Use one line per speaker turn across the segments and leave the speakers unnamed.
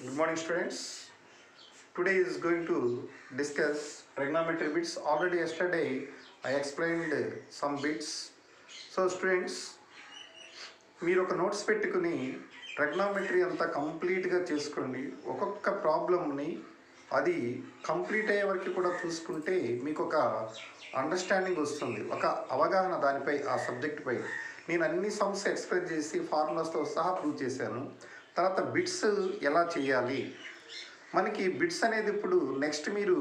Good morning, students. Today is going to discuss trigonometry bits. Already yesterday I explained some some bits. So, మీరు ఒక notes పెట్టుకుని ట్రగ్నామెట్రీ అంతా కంప్లీట్గా చేసుకోండి ఒక్కొక్క ప్రాబ్లమ్ని అది కంప్లీట్ అయ్యే వరకు కూడా చూసుకుంటే మీకు ఒక అండర్స్టాండింగ్ వస్తుంది ఒక అవగాహన దానిపై ఆ సబ్జెక్ట్పై నేను అన్ని సమ్స్ ఎక్స్ప్లెయిన్ చేసి ఫార్ములాస్తో సహా ప్రూవ్ చేశాను తర్వాత బిట్స్ ఎలా చేయాలి? మనకి బిట్స్ అనేది ఇప్పుడు నెక్స్ట్ మీరు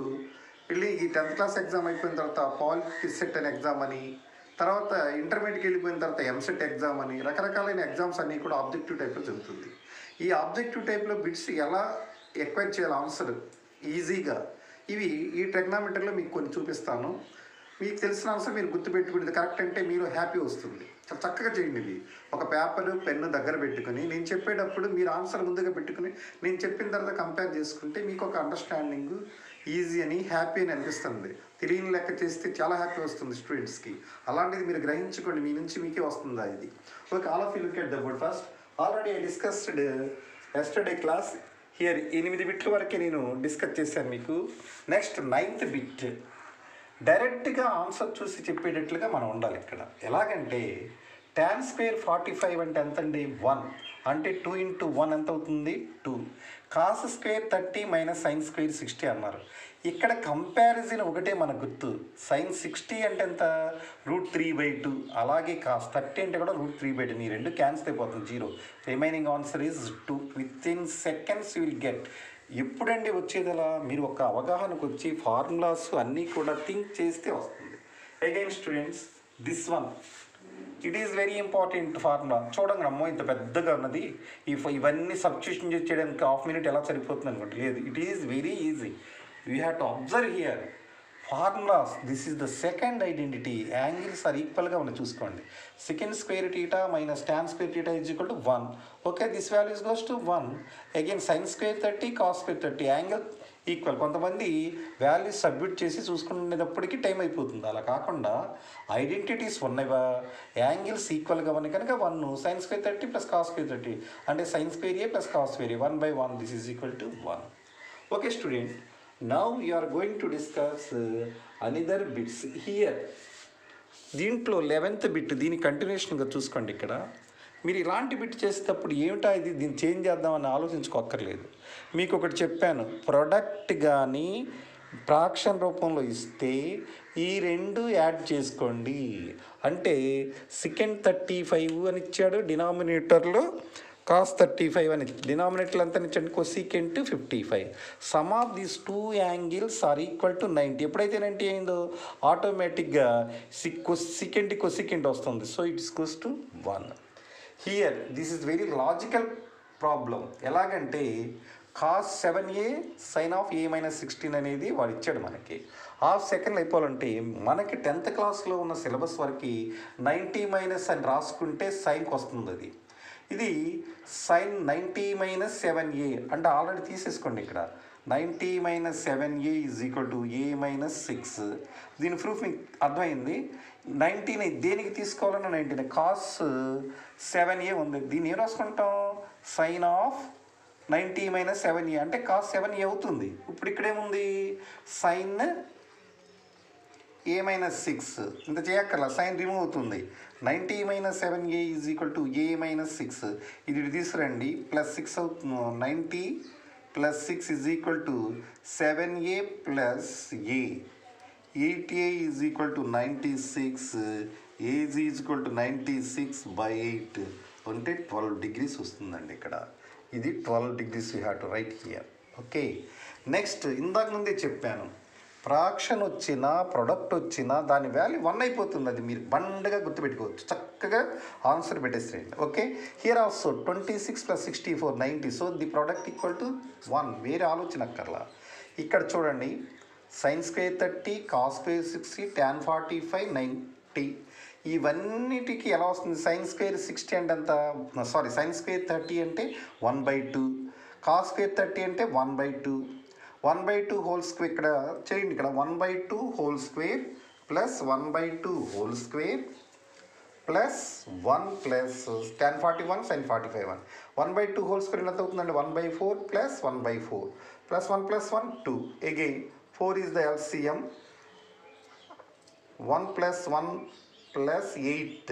వెళ్ళి ఈ టెన్త్ క్లాస్ ఎగ్జామ్ అయిపోయిన తర్వాత పాలిటిక్స్ సెట్ అనే ఎగ్జామ్ అని తర్వాత ఇంటర్మీడియట్కి వెళ్ళిపోయిన తర్వాత ఎంసెట్ ఎగ్జామ్ అని రకరకాలైన ఎగ్జామ్స్ అన్నీ కూడా ఆబ్జెక్టివ్ టైప్లో జరుగుతుంది. ఈ ఆబ్జెక్టివ్ టైప్లో బిట్స్ ఎలా ఎక్వైర్ చేయాలి? ఆన్సర్ ఈజీగా. ఇవి ఈ టెక్నామీటర్లో మీకు కొన్ని చూపిస్తాను. మీకు తెలిసిన ఆన్సర్ మీరు గుర్తుపెట్టుకునేది కరెక్ట్ అంటే మీరు హ్యాపీ వస్తుంది. చాలా చక్కగా చేయండి ఇది. ఒక పేపర్ పెన్ను దగ్గర పెట్టుకుని నేను చెప్పేటప్పుడు మీరు ఆన్సర్ ముందుగా పెట్టుకుని నేను చెప్పిన తర్వాత కంపేర్ చేసుకుంటే మీకు ఒక అండర్స్టాండింగ్ ఈజీ అని హ్యాపీ అని అనిపిస్తుంది. తెలియని లెక్క చేస్తే చాలా హ్యాపీ వస్తుంది స్టూడెంట్స్కి అలాంటిది మీరు గ్రహించుకోండి మీ నుంచి మీకే వస్తుందా ఇది. Okay all of you look at the board first already I discussed yesterday class here ఎనిమిది బిట్ల వరకే నేను డిస్కస్ చేశాను మీకు. నెక్స్ట్ నైన్త్ బిట్ డైరెక్ట్గా ఆన్సర్ చూసి చెప్పేటట్లుగా మనం ఉండాలి ఇక్కడ. ఎలాగంటే ట్యాన్ స్క్వేర్ ఫార్టీ ఫైవ్ అంటే ఎంత అండి వన్ అంటే టూ ఇంటూ వన్ ఎంత అవుతుంది? Two cos square thirty minus sine square sixty అన్నారు. ఇక్కడ కంపారిజన్ ఒకటే మన గుర్తు. సైన్ సిక్స్టీ అంటే ఎంత? రూట్ త్రీ బై టూ అలాగే కాస్ థర్టీ అంటే కూడా రూట్ త్రీ బై టూ ఈ రెండు క్యాన్సిల్ అయిపోతుంది zero remaining answer is two within seconds you will get ఎప్పుడండి వచ్చేది అలా మీరు ఒక అవగాహనకు వచ్చి ఫార్ములాస్ అన్నీ కూడా థింక్ చేస్తే వస్తుంది. Again students this one it is very important formula. చూడండి అమ్మో ఇంత పెద్దగా ఉన్నది. ఇవన్నీ సబ్స్టిట్యూషన్ చేయడానికి హాఫ్ మినిట్ ఎలా సరిపోతుంది అనుకోండి లేదు it is very easy you have to observe here formulas this is the second identity angles are ఈక్వల్గా ఉన్నాయి చూసుకోండి. Second square theta minus tan square theta is equal to one okay this values goes to one again sine square thirty cos square thirty angle equal కొంతమంది values submit చేసి చూసుకునేటప్పటికి time అయిపోతుంది. అలా కాకుండా identities ఉన్నవా యాంగిల్స్ ఈక్వల్గా ఉన్నాయి కనుక one sine square thirty plus cos square thirty అంటే sine square A plus cos square A one by one this is equal to one okay student now you are going to discuss another bits here దీంట్లో eleventh bit దీని కంటిన్యూషన్గా చూసుకోండి ఇక్కడ. మీరు ఇలాంటి bit చేసేటప్పుడు ఏమిటా ఇది? దీన్ని చేంజ్ చేద్దామని ఆలోచించుకోక్కర్లేదు. మీకు ఒకటి చెప్పాను ప్రొడక్ట్ కానీ ప్రాక్షన్ రూపంలో ఇస్తే ఈ రెండు యాడ్ చేసుకోండి. అంటే సెకండ్ థర్టీ ఫైవ్ అని ఇచ్చాడు డినామినేటర్లో కాస్ థర్టీ ఫైవ్ అని డినామినేటర్ ఎంత ఇచ్చండి cosecant fifty five sum of these two angles are equal to ninety ఎప్పుడైతే నైంటీ అయిందో ఆటోమేటిక్గా సి కొసికెంట్ కొసికెంట్ వస్తుంది. So it's goes to one here this is very logical problem ఎలాగంటే cos seven A sine of A minus sixteen అనేది వాడు ఇచ్చాడు మనకి. హాఫ్ సెకండ్ అయిపోవాలంటే మనకి టెన్త్ క్లాస్లో ఉన్న సిలబస్ వరకు నైంటీ మైనస్ అని రాసుకుంటే సైన్కి వస్తుంది అది. ఇది sine ninety minus seven A అంటే ఆల్రెడీ తీసేసుకోండి ఇక్కడ. Ninety minus seven A is equal to A minus six. దీని ప్రూఫ్ మీకు అర్థమైంది? నైంటీని దేనికి తీసుకోవాలన్నా నైంటీని. కాస్ సెవెన్ ఏ ఉంది. దీన్ని ఏం రాసుకుంటాం? Sine of ninety minus seven A. అంటే కాస్ సెవెన్ ఏ అవుతుంది. ఇప్పుడు ఇక్కడేముంది? సైన్ ఏ మైనస్ సిక్స్ ఇంత చేయక్కర్లా సైన్ రిమూవ్ అవుతుంది. Ninety minus seven A is equal to A minus six ఇది తీసుకురండి ప్లస్ సిక్స్ అవుతుంది ninety plus six is equal to seven A plus A eight A is equal to ninety six A is equal to ninety six by eight అంటే twelve degrees వస్తుందండి ఇక్కడ. ఇది twelve degrees you have to write here okay next ఇందాక ముందే చెప్పాను. Fraction వచ్చినా product వచ్చినా దాని వాల్యూ వన్ అయిపోతుంది అది మీరు. బండగా గుర్తుపెట్టుకోవచ్చు. చక్కగా ఆన్సర్ పెట్టేసేయండి. Okay? Here also twenty six plus sixty four ninety so the product equal to one వేరే ఆలోచన అక్కర్లా. ఇక్కడ చూడండి. Sine square thirty cos square sixty tan forty five ninety ఇవన్నిటికి ఎలా వస్తుంది? సైన్ స్క్వేర్ సిక్స్టీ అంటే ఎంత? సారీ సైన్ స్క్వేర్ థర్టీ అంటే one by two cos square thirty అంటే one by two one by two whole square ఇక్కడ చేయండి ఇక్కడ. One by two whole square plus one by two whole square plus one plus tan forty one sine forty five one one by two whole square ఎంత అవుతుందండి? One by four plus one by four. Plus one plus one two. Again four is the LCM one plus one plus eight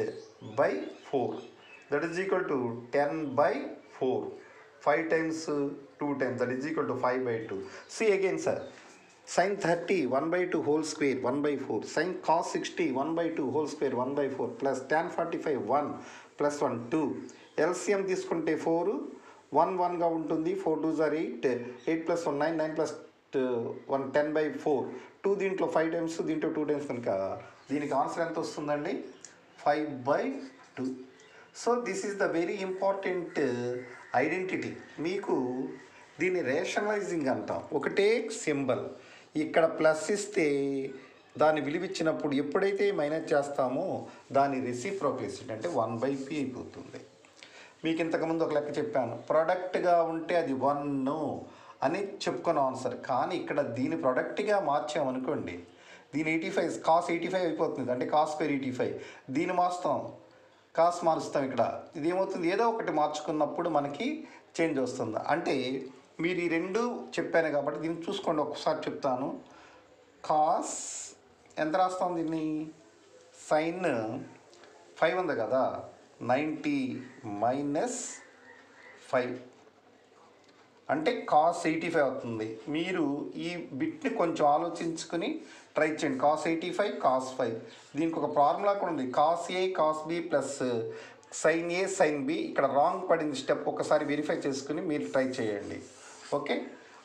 by four that is equal to ten by four five times two times that is equal to five by two see again sir sine thirty one by two whole square one by four sine cos sixty one by two whole square one by four plus tan forty five one plus one two LCM తీసుకుంటే four one వన్గా ఉంటుంది. Four two jar eight eight plus one nine nine plus one ten by four two దీంట్లో five times దీంట్లో two times కనుక దీనికి answer ఎంత వస్తుందండి? Five by two so this is the very important identity మీకు దీన్ని రేషనలైజింగ్ అంటాం. ఒకటే సింబల్. ఇక్కడ ప్లస్ ఇస్తే దాన్ని విలువిచ్చినప్పుడు ఎప్పుడైతే మైనస్ చేస్తామో దాని రెసిప్రోక్లిసిటీ అంటే వన్ బై పి అయిపోతుంది. మీకు ఇంతకుముందు ఒక లెక్క చెప్పాను. ప్రొడక్ట్గా ఉంటే అది వన్ అని చెప్పుకున్న ఆన్సర్ కానీ ఇక్కడ దీని ప్రొడక్ట్గా మార్చామనుకోండి దీని eighty five cos eighty five అయిపోతుంది. అంటే కాస్ స్క్వేర్ ఎయిటీ ఫైవ్ దీన్ని మార్స్తాం. కాస్ మారుస్తాం ఇక్కడ. ఇది ఏమవుతుంది? ఏదో ఒకటి మార్చుకున్నప్పుడు మనకి చేంజ్ వస్తుంది. అంటే మీరు ఈ రెండు చెప్పాను కాబట్టి దీన్ని చూసుకోండి ఒకసారి చెప్తాను. కాస్ ఎంత రాస్తాం దీన్ని? సైన్ ఫైవ్ ఉంది కదా నైంటీ మైనస్ ఫైవ్. అంటే కాస్ ఎయిటీ ఫైవ్ అవుతుంది. మీరు ఈ బిట్ని కొంచెం ఆలోచించుకుని ట్రై చేయండి. Cos eighty five cos five. దీనికి ఒక ఫార్ములా కూడా ఉంది. Cos A cos B plus sine A sine B. ఇక్కడ రాంగ్ పడింది స్టెప్. ఒకసారి వెరిఫై చేసుకుని మీరు ట్రై చేయండి. Okay?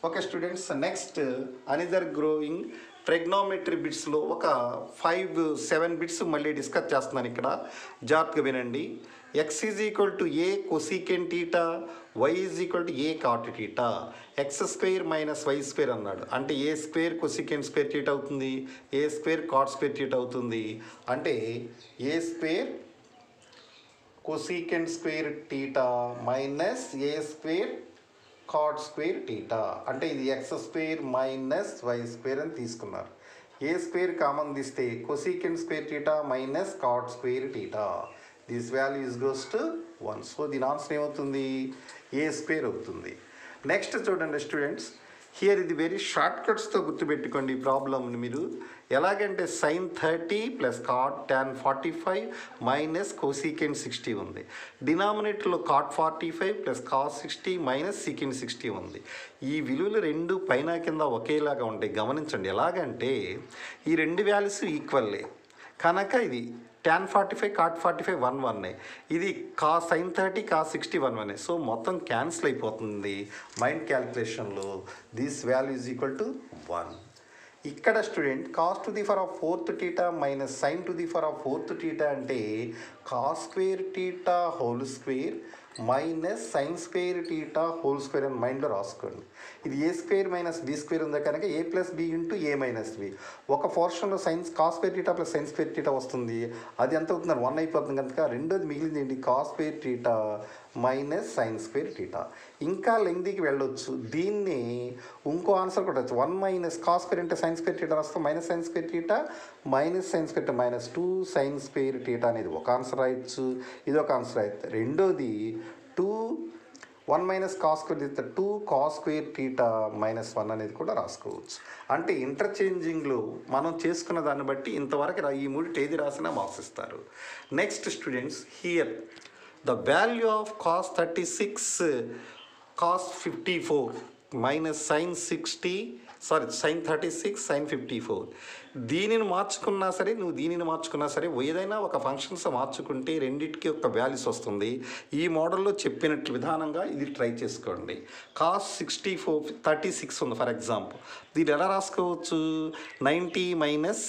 Okay students next another growing trigonometry బిట్స్లో ఒక ఫైవ్ సెవెన్ బిట్స్ మళ్ళీ డిస్కస్ చేస్తున్నాను ఇక్కడ. జాగ్రత్తగా వినండి. X is equal to a cosecant theta y is equal to a cot theta x square minus y square అన్నాడు. అంటే a square cosecant square theta అవుతుంది. A square cot square theta అవుతుంది. అంటే a square cosecant square theta minus a square cot square theta అంటే ఇది x square minus y square అని తీసుకున్నారు. ఏ square common తీస్తే cosecant square theta minus cot square theta this value is goes to one so దీని answer ఏమవుతుంది? A square అవుతుంది. Next చూడండి students here ఇది వెరీ షార్ట్ కట్స్తో గుర్తుపెట్టుకోండి ఈ ప్రాబ్లమ్ని మీరు. ఎలాగంటే sine thirty plus cot tan forty five minus cosecant sixty ఉంది. డినామినేటర్లో cot forty five plus cos sixty minus secant sixty ఉంది. ఈ విలువలు రెండు పైన కింద ఒకేలాగా ఉంటాయి. గమనించండి. ఎలాగంటే ఈ రెండు వాల్యూస్ ఈక్వల్లే కనుక ఇది tan forty five cot forty five one one ఇది కా సైన్ థర్టీ కా సిక్స్టీ వన్ వన్ సో మొత్తం క్యాన్సిల్ అయిపోతుంది mind క్యాల్కులేషన్లో this value is equal to one ఇక్కడ student cos to the power of fourth theta minus sine to the power of fourth theta అంటే cos square theta whole square minus sine square theta whole square అని మైండ్లో రాసుకోండి. ఇది a square minus b square ఉందా కనుక a plus b into a minus b. ఒక పోర్షన్లో sines cos square theta plus sines square theta వస్తుంది. అది ఎంత అవుతుంది వన్ అయిపోతుంది కనుక రెండోది మిగిలింది ఏంటి? Cos square theta minus sine square theta ఇంకా లెంగ్దీకి వెళ్ళొచ్చు. దీన్ని ఇంకో ఆన్సర్ కూడా వచ్చు వన్ మైనస్ కాస్ స్క్వేర్ అంటే సైన్ స్క్వేర్ టీటా రాస్తాం minus sine square theta minus sine square minus two sine square theta అనేది ఒక ఆన్సర్ రాయొచ్చు. ఇది ఒక ఆన్సర్ రాయొచ్చు. రెండోది two one minus cos square తీస్తే two cos square theta minus one అనేది కూడా రాసుకోవచ్చు. అంటే ఇంటర్చేంజింగ్లో మనం చేసుకున్న దాన్ని బట్టి ఇంతవరకు ఈ మూడు ఏది రాసినా మార్క్స్ ఇస్తారు. Next students here the value of cos thirty six cos fifty four minus sine sixty sorry sine thirty six sine fifty four దీనిని మార్చుకున్నా సరే నువ్వు దీనిని మార్చుకున్నా సరే ఏదైనా ఒక ఫంక్షన్స్ మార్చుకుంటే రెండింటికి ఒక వాల్యూస్ వస్తుంది. ఈ మోడల్లో చెప్పినట్టు విధానంగా ఇది ట్రై చేసుకోండి. Cos sixty four thirty six ఉంది ఫర్ ఎగ్జాంపుల్ దీన్ని ఎలా రాసుకోవచ్చు? Ninety minus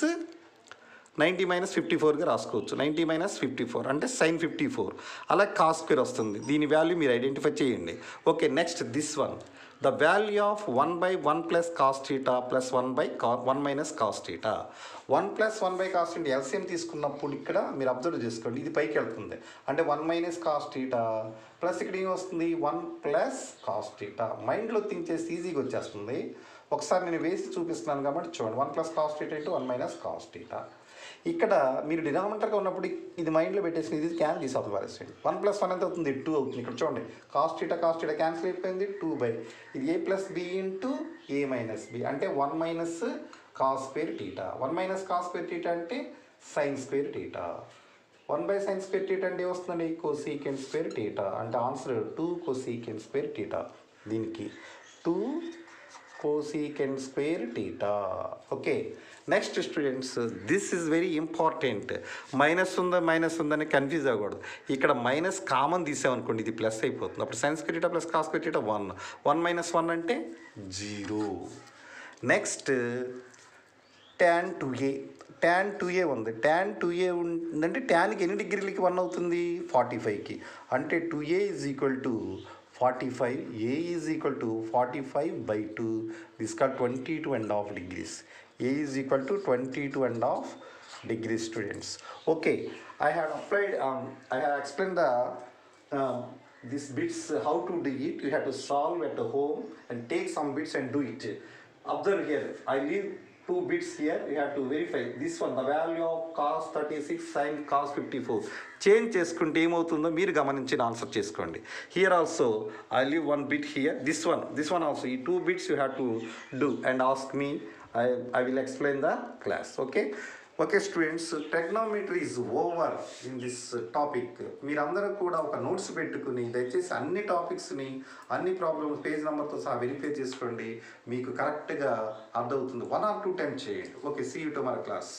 ninety minus fifty ఫోర్గా రాసుకోవచ్చు. నైంటీ మైనస్ ఫిఫ్టీ ఫోర్ అంటే సైన్ ఫిఫ్టీ ఫోర్. అలా కాస్ స్క్వేర్ వస్తుంది. దీని వాల్యూ మీరు ఐడెంటిఫై చేయండి. Okay next this one. The value of one by one plus cos theta plus one by కా one minus cos theta one plus one by cos theta LCM తీసుకున్నప్పుడు ఇక్కడ మీరు observe చేసుకోండి. ఇది పైకి వెళ్తుంది. అంటే one minus cos theta plus ఇక్కడ ఏం వస్తుంది? వన్ ప్లస్ కాస్ టీటా మైండ్లో థింక్ చేసి ఈజీగా వచ్చేస్తుంది. ఒకసారి నేను వేసి చూపిస్తున్నాను కాబట్టి చూడండి. One plus cos theta into one minus cos theta ఇక్కడ మీరు డినామినేటర్గా ఉన్నప్పుడు ఇది మైండ్లో పెట్టేసిన ఇది క్యాన్ తీసి అండి పారేసేయండి వన్ ప్లస్ వన్ ఎంత అవుతుంది? టూ అవుతుంది ఇక్కడ చూడండి. కాస్ట్ ఇట కాస్ట్ ఇట క్యాన్సిల్ అయిపోయింది టూ బై. ఇది a plus b into a minus b? అంటే one minus cos square theta one minus cos square theta అంటే sine square theta one by sine square theta అంటే వస్తుందండి కోసీకెన్ స్క్వేర్ టీటా అంటే answer two cosecant square theta దీనికి. Two cosecant square theta okay next students this is very important minus ఉందా minus ఉందని confuse అవ్వకూడదు. ఇక్కడ minus common తీసామనుకోండి ఇది ప్లస్ అయిపోతుంది. అప్పుడు సైన్స్ క్రిటీటా ప్లస్ కాస్ క్రిటీటా వన్ వన్ మైనస్ వన్ అంటే zero next tan two a tan two a ఉంది. ట్యాన్ టూ ఏ ఉందంటే ట్యాన్కి ఎన్ని డిగ్రీలకి వన్ అవుతుంది? ఫార్టీ ఫైవ్కి అంటే two a is equal to 45 a is equal to 45 by 2 this got 22 and half degrees. A is equal to 22 and half degree students. Okay i have applied um, i have explained the uh, these bits how to do it. You have to solve at the home and take some bits and do it. Observe here i leave two bits here you have to verify. This one the value of cos 36 sin cos 54 change చేసుకుంటే ఏమవుతుందో మీరు గమనించి answer చేసుకోండి. Here also I leave one bit here this one this one also ఈ two bits you have to do and ask me I I will explain the class okay okay students trigonometry is over in this topic మీరందరూ కూడా ఒక notes పెట్టుకుని దయచేసి అన్ని టాపిక్స్ని అన్ని problems page నెంబర్తో సహా వెరిఫై చేసుకోండి. మీకు కరెక్ట్గా అర్థమవుతుంది. వన్ ఆర్ టూ టైం చేయండి. Okay see you tomorrow class